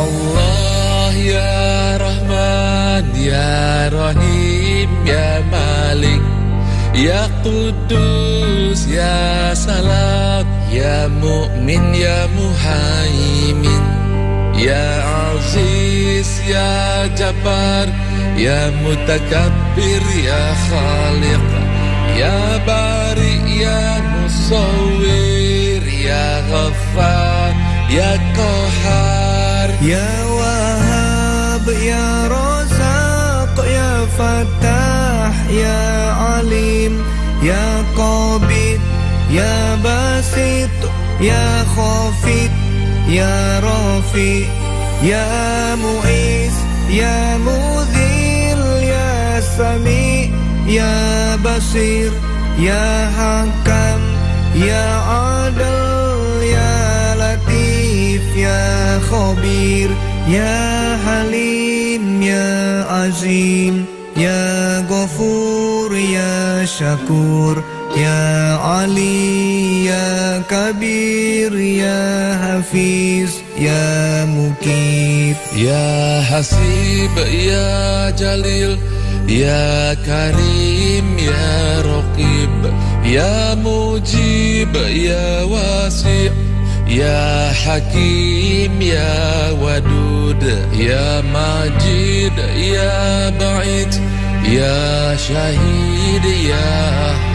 Allah ya Rahman ya Rahim ya Malik Ya Kudus ya Salam ya Mu'min ya Muhaimin Ya Aziz ya Jabbar ya Mutakabbir ya Khaliq Ya Bari ya Musawwir ya Ghaffar ya Kohar Ya Wahab ya Razak ya Fatah ya Alim ya Qabid ya Basit ya Khafid ya Rafi ya Mu'iz ya Mudhil ya Sami ya Basir ya Hakam ya Adil khabir Ya Halim Ya Azim Ya Ghafur Ya Syakur Ya Ali Ya Kabir Ya Hafiz Ya Mukib Ya Hasib Ya Jalil Ya Karim Ya Raqib Ya Mujib Ya Wasi' Ya Hakim Ya Wadud Ya Majid Ya Ba'id Ya Syahid Ya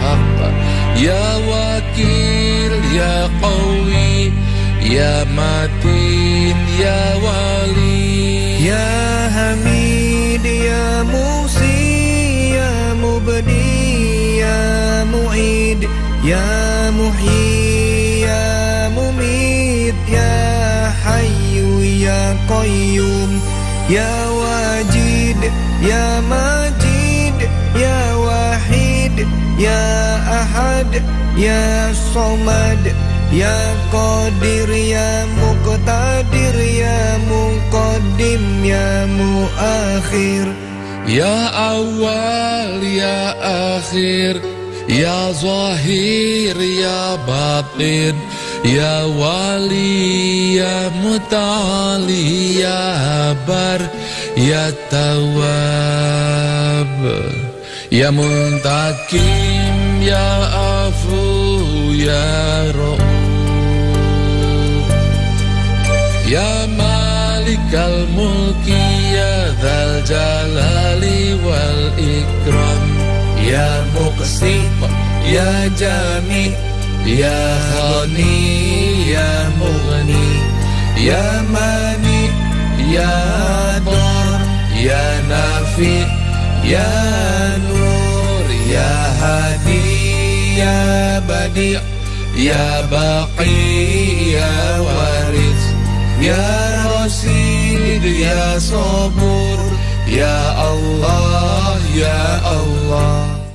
Haq Ya Wakil Ya Qawi Ya Matin Ya Wali. Ya Hamid Ya Musi Ya Mubni Ya Mu'id Ya Muhyi Qayyum Ya Wajid Ya Majid Ya Wahid Ya Ahad Ya Somad Ya Qadir Ya Muqtadir Ya Muqaddim Ya Muakhir. Ya Awal Ya Akhir Ya Zahir Ya Batin Ya Wali Ya Mutali Ya Bar Ya Tawab Ya Muntakim Ya Afu Ya Ra'uf Ya Malikal Mulki Ya Dhal Jalali Wal Ikram Ya Ya Jami' Ya Khani Ya Mughni Ya Mani Ya Dar Ya Nafi Ya Nur Ya Hadi Ya Badi Ya Baqi Ya Waris Ya Rasid Ya Sabur Ya Allah Ya Allah